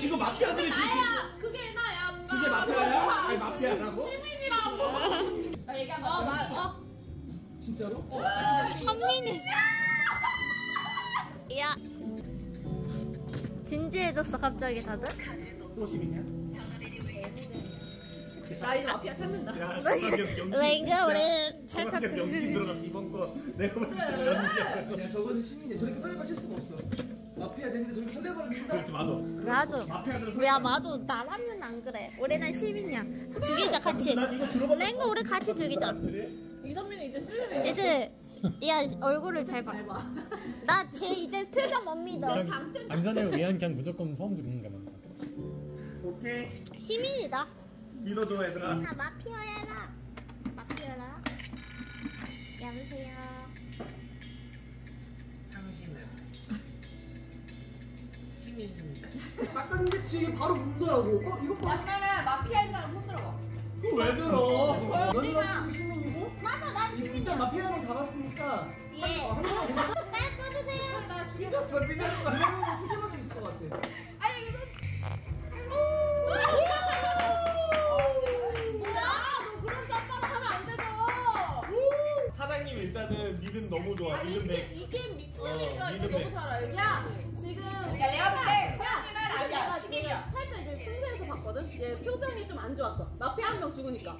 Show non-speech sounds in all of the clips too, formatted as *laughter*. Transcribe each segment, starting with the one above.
지금 마피아들이 지금 나야 그게 나야 엄마 그게 마피아야? 아니 마피아라고? *laughs* 시민이라고 나 얘기 한번 어, 진짜로? 선민이. 야. 진지해졌어 갑자기 다들. 또 시민이야? 나 이제 마피아 찾는다 야, *laughs* 연기. 랭가 우리 야, 찰칵 연기 들어가서 이번 거 내가 볼때 지금 연기야. 야 저거는 시민이야 저렇게 설레발 칠 수가 없어 마피아 되는데 저렇게 설레발을 친다 그렇지 맞아. 맞아. 마피아들은 야 맞아 나라면 안 그래. 우리는 시민이야. 죽이자 같이. 난 이거 들어봤. 랭가 우리 같이 죽이자. 이선민은 이제 실례네 이제 야 얼굴을 잘 봐. 나 쟤 이제 표정 못 믿어. 안전을 위한 그냥 무조건 처음 죽는 거만. 오케이. 시민이다. 믿어줘 얘들아. 나 마피아야라. 마피아라. 여보세요. 시민입니다 닦았는데 지금 바로 묻더라고. 어 이거 봐. 양면은 마피아인 사람 손 들어봐 그거 왜 들어? 너희가 시민이고? 맞아 난 일단 마피아를 잡았으니까 예. 한 그냥 빨리 꺼주세요. 나 믿었어 믿었어. 명은 수집할 수 있을 것 같아. 아니 이거 뭐야? 너 그런 짬바람 하면 안 되죠. 사장님 일단은 믿음 너무 좋아. 아니 믿음 이게 미친놈이니까 어, 이거. 너무 잘 알지 야 지금 야, 내가 볼때 사장님은 아니야, 시민이야. 살짝 이제 풍세에서 봤거든? 얘 표정이 좀 안 좋았어. 마피아 한 명 죽으니까.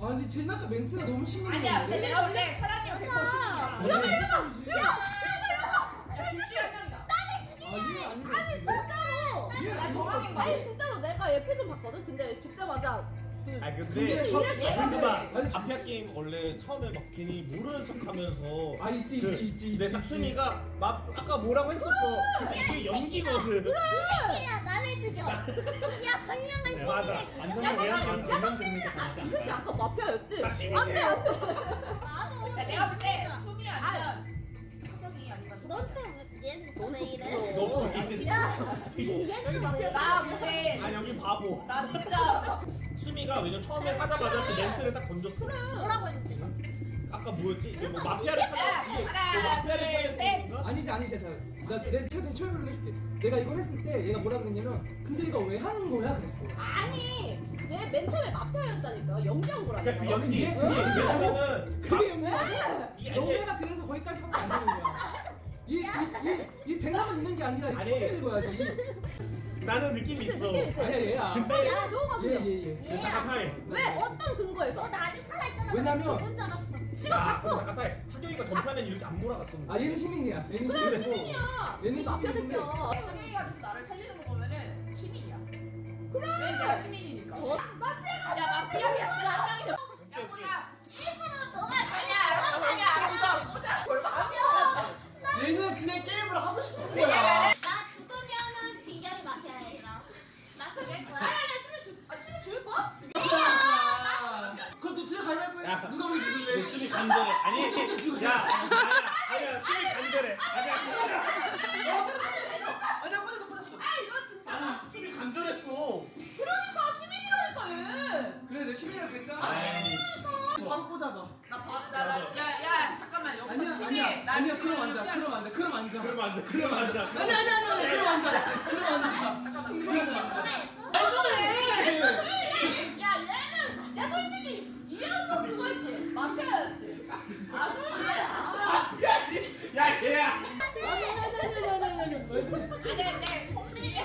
아 근데 쟤 아까 멘트가 너무 아니야, 근데 내가 볼 때 사장님은 100% 시민이야. 이거 이거 야 야, 둘 중에 한 명이다. 아 이게 아닌 것 아니 같은데 진짜로. 나 정확히 아니 진짜로 내가 얘 표정 봤거든? 근데 죽자마자 그 아 근데 근데 저- 근데 막 마피아 게임 원래 처음에 막 괜히 모르는 척하면서 아, 있지, 그, 있지, 있지, 근데 딱. 수미가 막 아까 뭐라고 했었어. 근데 이게 연기거든. 야 나를 죽여. 야. 선량한 네, 맞아. 두명 죽는 게 아, 이 새끼? 아까? 마피아였지? 나 시민이야. 안돼 안돼. 나도 야, 내가 볼때 수미 아니면 하경이 아니면 넌또 얘는 너네 이래. 너무 야 얘는 마피아. 나 근데 아 여기 바보. 나 진짜 수미가 왜냐면 처음에 하자마자 그 멘트를 딱 던졌어. 뭐라고 했는데? 아까 뭐였지? 이거 뭐 마피아를 야, 찾아 뭐 하나, 마피아를 둘, 찾아 셋. 아니지 아니지. 자, 나내 최대 처음으로 해줄게. 내가 이걸 했을 때 얘가 뭐라 그랬냐면 근데 이거 왜 하는 거야? 그랬어. 아니 얘맨 처음에 마피아였다니까. 연기한 거라니까. 그러니까 그 연기 그게- 왜냐면은 그게 이게 영매가 그래서 거기까지밖에 안 되는 거야. 이, 이, 이, 이 대사만 있는 게 아니라 아니. 이게 거야지 나는 느낌이 있어 아니야 얘야 근데 야 너가 그래 얘얘얘 얘야. 잠깐 타임 왜 어떤 근거에서? 너나 아직 살아있잖아. 왜냐면- 나 죽은 줄 알았어. 야 잠깐 타임 하경이가 전판엔 이렇게 안 몰아갔었는데 아 얘는 시민이야 얘는 그래 시민이고 시민이야 얘는 시민인데 새끼야 하경이가 좀 나를 살리는 거 보면은 시민이야. 그래. 왜 내가 시민이니까. 저 마피아가 야 마피아야. 야 보자. 일부러 너가 아니야 알았어 수미야 알았어. 보자. 아니야. 얘는 그냥 게임을 하고 싶은 왜냐면 나 죽으면은 진결이 마피아야. 나 죽일 거야. 아니야 수미 죽. 아 수미 죽을 거야? 그럼 너 둘이 가위바위보 야. 해 누가 먼저 내 죽을래 수미 간절해 아니 야 아니야. 아니야 수미 간절해 아니야 아니야. 빠졌어 빠졌어. 아 이거 진짜. 아니 수미 간절했어. 그러니까 시민이라니까 얘. 그래 내 시민이라 그랬잖아. 아이 바로 꽂아봐. 나야 야 잠깐만. 여기서 아니야 시민. 아니야. 나 아니야 그럼 앉아. 그럼 앉아. 그럼 앉아. 안돼 그러면 안돼 아니야 아니야 아니야 그럼 앉아 그럼 앉아 그럼 앉아 야 얘는 야 솔직히 이현석 그거였지 마피아였지 아 솔직히 아 야 얘야 아니 근데 선민이가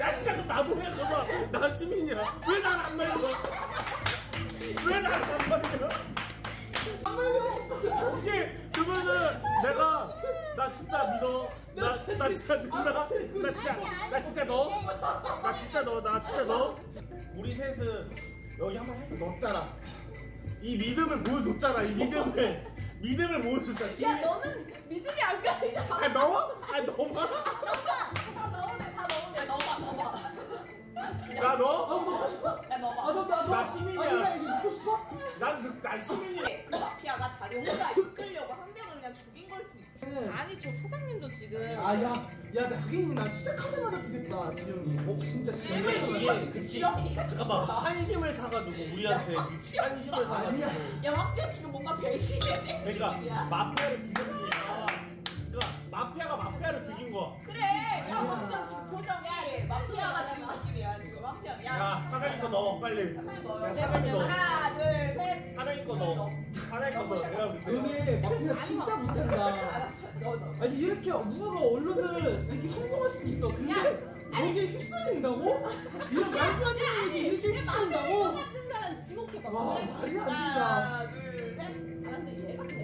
야 진짜 그럼 나도 해 봐봐 나 수민이야 왜 나를 안 말려 왜안 말려 이게 그러면은 내가 나 진짜 믿어 나, 나 진짜 누나 나 진짜 나 진짜 너나 진짜 너나 진짜 너 우리 셋은 여기 한번 살짝 넣었잖아. 이 믿음을 보여줬잖아 이 믿음을 믿음을 보여줬잖아 야 너는 믿음이 안 가니까 아 넣어? 아 넣어봐 다 나 넣어? 먹고 싶어? 야 넣어봐. 아 너 나 너 나 시민이야. 아 네가 이거 먹고 싶어? 난, 난 시민이야. 그 마피아가 자기 혼자 이끌려고 한 명을 그냥 죽인 걸 수도 있지. 아니 저 사장님도 지금. 아 야 야 나 하긴 나 시작하자마자 죽겠다 진영이. 어? 진짜 근데 진짜. 이게 그치 잠깐만. 한심을 사가지고 우리한테 한심을 아니야. 사가지고. 야. 황지호 지금 뭔가 배신해 그러니까 마피아를 죽였으니까 그러니까 마피아가 마피아 넣어 빨리. 야 사장님 넣어. 하나, 둘, 셋. 사장님 거 넣어. 사장님 거 넣어. 내가 볼 때. 너네 마피아 진짜 못한다. *laughs* 아니 이렇게 누가 봐 언론을 이렇게 성공할 수도 있어. 근데 여기에 휩쓸린다고? 이런 말도 안 되는 얘기 이렇게 휩쓸린다고? 같은 사람 지목해봐. 와 말이 안 된다. 하나, 둘, 셋. 아 근데 얘 같아.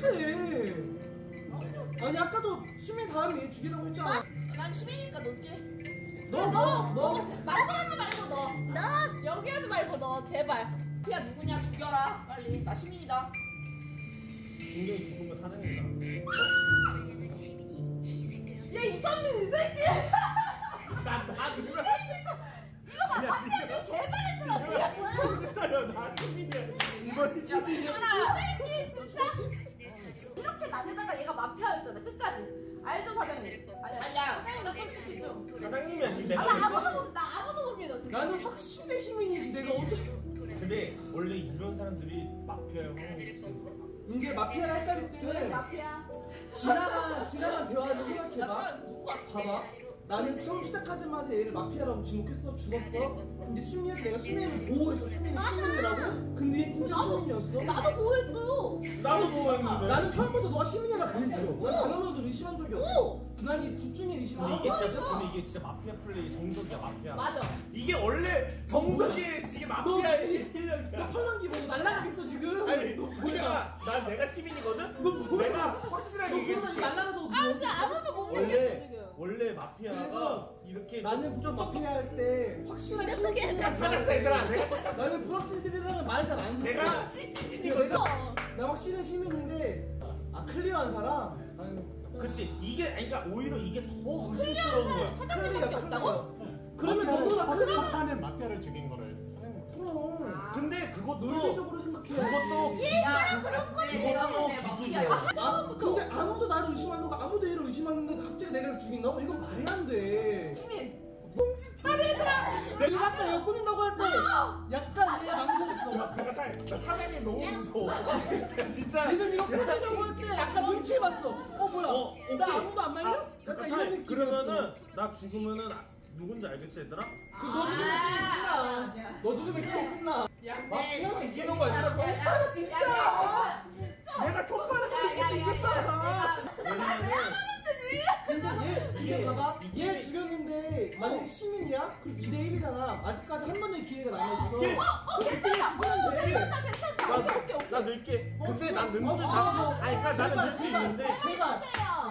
그래. 아니 아까도 수미 다음에 얘 죽이라고 했잖아. 난 시민이니까 놀게. 너 너 너. 말하지 말고 너. 나 여기 하지 말고 너 제발. 피야 누구냐 죽여라. 빨리. 나 시민이다. 진경이 죽으면 사장님이다. 야 이선민 이 새끼. 나나 누구야? 마피아였잖아 끝까지. 알죠 사장님? 아니야. 아니야. 사장님 나 솔직히 좀. 사장님이야 지금 아, 내가. 나 아무도 못, 나 아무도 못 믿어 지금. 나는 확실히 시민이지. 내가 어떻게? 근데 원래 이런 사람들이 거야. 이제 마피아 헷갈릴 때는 마피아. 지나간 지나간 대화를 생각해봐. 봐봐. 나는 처음 시작하자마자 얘를 마피아라고 지목했어. 죽었어. 근데 수민이한테 내가 수민이를 보호해서 수민이 시민이라고? 근데 얘 진짜 시민이었어. 나도 보호했어요. 나도 보았는데. 나는 처음부터 너가 시민이라 그랬어. 난 단한 번도 의심한 적이 없어. 오. 난이둘 중에 의심한 근데 이게 적이 진짜 없어. 근데 이게 진짜 마피아 플레이 정석이야 마피아. 맞아. 이게 원래 정석이 지금 마피아의 너너 실력이야. 팔랑기 보고 날라가겠어 지금. 아니 너 내가 난 내가 시민이거든. 내가 확실하게 너 얘기했어. 그러다 날라가서 너아 진짜 아무도 못 믿겠어 지금. 원래 마피아가 그래서 이렇게 나는 좀 마피아 할 때 확실한 야 시민이랑 찾았어 얘들아 내가 나는 불확실들이랑은 말을 잘안 해. 내가 시티즌이거든. 내가 나 확실한 시민인데 아 클리어한 사람. 그치 이게 아니, 그러니까 오히려 이게 더 의심스러운 거야. 사장님밖에 없다고? 그러면 너보다 클리어. 하는 마피아를 죽인 거를 사장님 그럼 근데 그것도 논리적으로 생각해. 그것도 야, 그런 거에 내가 그것도 기술이야. 아, 근데 아무도 나를 의심하는 거 아무도 의심하는데 갑자기 내가 죽인다고? 이건 말이 안 돼. 시민. 내가 아까 여 끊는다고 할 때 약간 얘 망설였어. 내가 나 사장님 너무 무서워. *laughs* 진짜. 니는 이거 끊으려고 할 때 약간 눈치 봤어. 어 뭐야? 어, 나. 아무도 안 말려? 아, 약간 잠깐, 이런. 느낌이었어. 그러면은 나 죽으면은 아, 누군지 알겠지 얘들아? 그너 죽으면 게임 끝나. 너 죽으면 게임 끝나. 야, 마피아가 이기는 거야 얘들아. 정말 진짜. 내가 족발을 이겼잖아. 왜냐면은 근데 얘 이게 봐봐. 이게- 얘 죽였는데 만약에 시민이야? 그럼 2대 1이잖아. 아직까지 한 번의 기회가 남아 있어. 오케이. 그럼 그때 죽으면 돼. 나, 나 늙게. 근데 난 늙을 어, 수 어, 나, 어. 아니 그러니까 나는 늙수 제발, 있는데. 제발,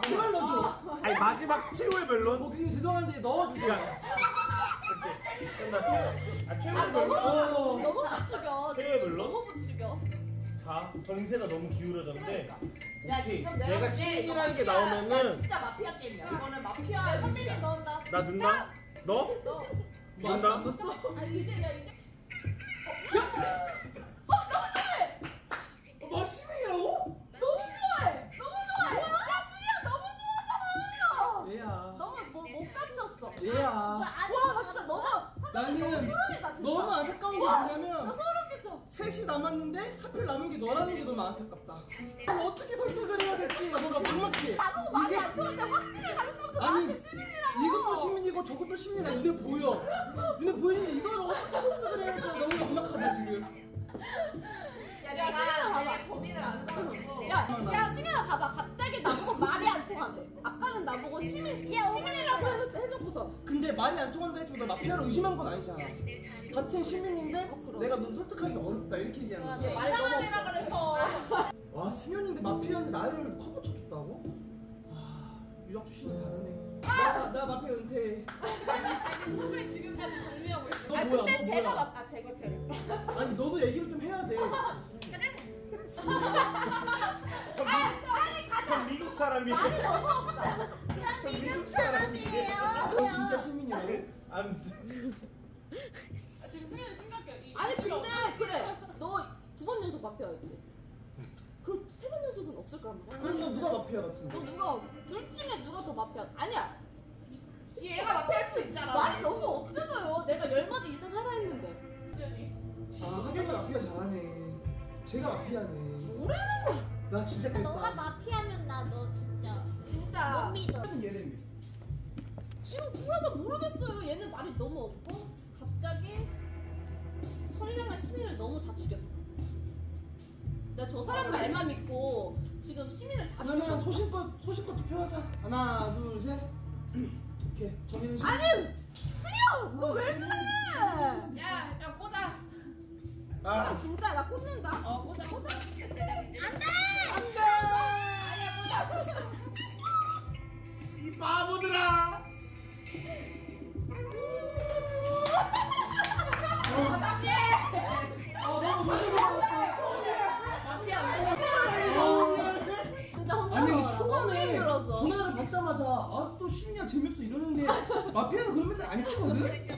제발 넣어줘. 아니 마지막 최후의 멜론. 어, 근데 죄송한데 넣어주세요. 야. 오케이. 그럼 나 최후. 아 최후의 멜론. 어. 너무 부추겨. 최후의 멜론. 너무. 자 전세가 너무 기울어졌는데. 야, 오케이. 지금 내가 시민이라는 게 야, 나오면은 진짜 마피아 게임이야. 이거는 마피아. 야 선민이 넣은다. 나 는다. 너? 너. 뭐 넣었어? 아 이제 야 이제. 너 시민이라고? 너무 좋아해. 너무 좋아해. 야 수리야 너무 좋아하잖아. 얘야. 너무 뭐못 감췄어. 얘야. 와 나 진짜 너무 나는. 너무 안타까운 게나 뭐냐면. 셋이 남았는데 하필 남은 게 너라는 게 너무 안타깝다. 그럼 어떻게 설득을 해야 될지 뭔가 막막해. 나보고 말이 안 통한데 확실히 가르쳐서 아니, 나한테 시민이라고. 이것도 시민이고 저것도 시민이야. 눈에 보여. 눈에 보이는데 이걸 어떻게 설득을 해야 될지 너무 막막하다 지금. 야, 내가 내 범인을 아는 사람이고. 야, 야, 승현아 봐봐. 갑자기 나보고 말이 안 통한대. 아까는 나보고 시민, 시민이라고 해놓- 해놓고서. 근데 말이 안 통한다 해서 너 마피아를 의심한 건 아니잖아. 같은 시민인데 그럼. 내가 너 설득하기 어렵다 이렇게 얘기하는 거야. 말 사람이라 그래서. *laughs* 와 승현인데 마피아인데 나를 커버 쳐줬다고? 아 유적 출신이 다르네. 나, 나 마피아 은퇴해. 아니, 처음에 지금까지 정리하고 있어. 너 아, 뭐야, 근데 너 제가 뭐야? 맞다. 제가 제가. 아니 너도 얘기를 좀 해야 돼. 전, 미, 전 미국 사람이에요. 전 미국 사람이에요. 너 진짜 시민이라고? 아 아니, 근데, 그래. 너 두 번 연속 마피아였지? 그럼 세 번 연속은 없을 거란 말이야. 그럼 너 누가 마피아 같은데? 너 누가, 둘 중에 누가 더 마피아? 아니야. 얘가 마피아일 수 있잖아. 말이 너무 없잖아요. 내가 열 마디 이상 하라 했는데. 아 하경이 마피아 잘하네. 제가 마피아네. 뭐라는 거야? 나 진짜 너가 깼다. 마피아면 나 너 진짜 못 진짜. 믿어. 얘는 얘네. 지금 구하가 모르겠어요. 얘는 말이 너무 없고 갑- 갑자기 선량한 시민을 너무 다 죽였어. 나 저 사람 말만 믿고 지금 시민을 다 그러면 죽였어. 소신껏 소신껏 투표하자. 하나, 둘, 셋. 오케이. 정해는 시 아니 승효 너왜 그래? 야, 야 꽂아. 아, 진짜 나 꽂는다. 어, 꽂아. 꽂아. 이 바보들아. 그